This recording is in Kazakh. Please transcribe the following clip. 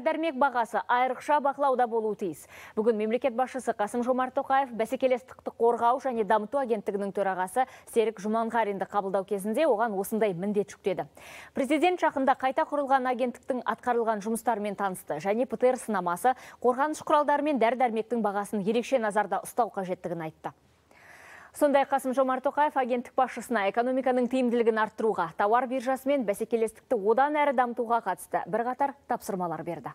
дәрмек бағасы айрықша бақылауда болуы тиіс. Бүгін мемлекет басшысы Қасым Жомарт Тоқаев бәсекелестікті қорғау және дамыту агенттігінің төрағасы Серік Жұманғаринді қабылдау кезінде оған осындай міндет жүктеді. Президент жақында қайта құрылған агенттіктің атқарылған жұмыстарымен танысты және ПТР сынамасы қорғаныс құралдары мен дәрі-дәрмектің бағасын ерекше назарда ұстау қажеттігін айтты. Сондай Қасым Жомарт Тоқаев агенттік басшысына экономиканың тиімділігін арттыруға, тауар биржасы мен бәсекелестікті одан әрі дамытуға қатысты бірқатар тапсырмалар берді.